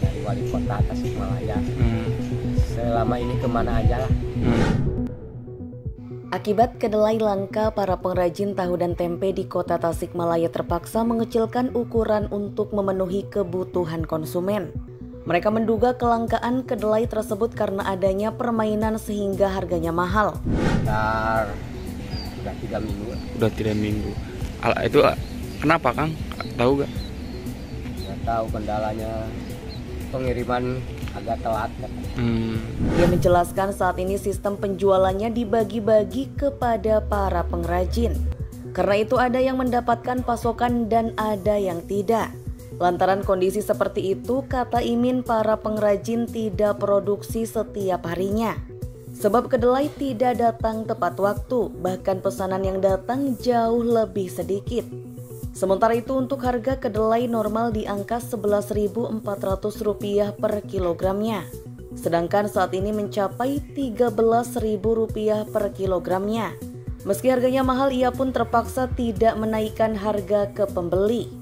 dari wali kota Tasikmalaya Hmm. selama ini ke mana aja lah Hmm. Akibat kedelai langka, para pengrajin tahu dan tempe di kota Tasikmalaya terpaksa mengecilkan ukuran untuk memenuhi kebutuhan konsumen. Mereka menduga kelangkaan kedelai tersebut karena adanya permainan sehingga harganya mahal. sekitar udah tiga minggu Udah tiga minggu. Al- itu kenapa Kang? Tahu gak? nggak tahu kendalanya pengiriman agak telat Hmm. Dia menjelaskan saat ini sistem penjualannya dibagi-bagi kepada para pengrajin. Karena itu ada yang mendapatkan pasokan dan ada yang tidak. Lantaran kondisi seperti itu, kata Imin para pengrajin tidak produksi setiap harinya. Sebab kedelai tidak datang tepat waktu, bahkan pesanan yang datang jauh lebih sedikit. Sementara itu untuk harga kedelai normal di angka Rp11.400 per kilogramnya. Sedangkan saat ini mencapai Rp13.000 per kilogramnya. Meski harganya mahal, ia pun terpaksa tidak menaikkan harga ke pembeli.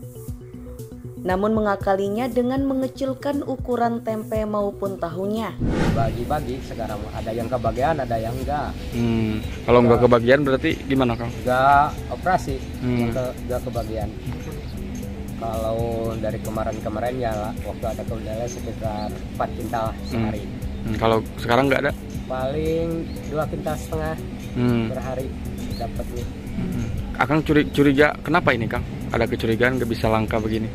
Namun mengakalinya dengan mengecilkan ukuran tempe maupun tahunya. bagi-bagi sekarang ada yang kebagian ada yang enggak Hmm. Kalau nggak kebagian berarti gimana Kang? enggak operasi Hmm. ke, enggak kebagian kalau dari kemarin-kemarin ya waktu ada kendala sekitar 4 kintal sehari Hmm, Kalau sekarang nggak ada? paling dua kintal setengah Hmm. per hari dapatnya Hmm. Akang curi curiga kenapa ini Kang? Ada kecurigaan nggak bisa langka begini?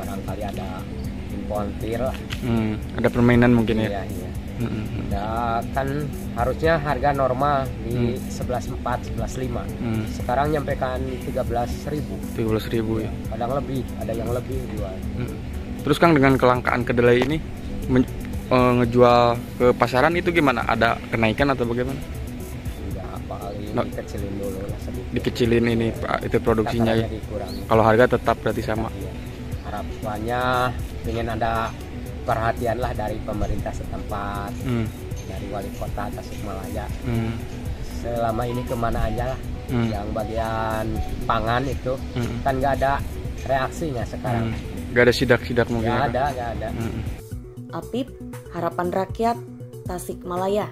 Barangkali ada importir lah Hmm. Ada permainan mungkin ya? iya iya Hmm. Ya, kan harusnya harga normal di 11.4, 11.5 Hmm. sekarang nyampe kan 13.000 Tiga belas ribu ya. kadang lebih ada yang lebih jual Hmm. Terus Kang dengan kelangkaan kedelai ini eh, ngejual ke pasaran itu gimana? Ada kenaikan atau bagaimana? enggak paling No. dikecilin dulu lah sedikit Dikecilin ini Pak, itu produksinya ya. Kalau harga tetap berarti sama. Iya. Harapannya ingin ada perhatian lah dari pemerintah setempat Hmm. dari wali kota Tasikmalaya Hmm. selama ini ke mana aja lah Hmm. yang bagian pangan itu Hmm. kan nggak ada reaksinya sekarang Hmm. Gak ada sidak-sidak mungkin nggak ya, ada nggak ada Hmm. Apip, Harapan Rakyat, Tasikmalaya.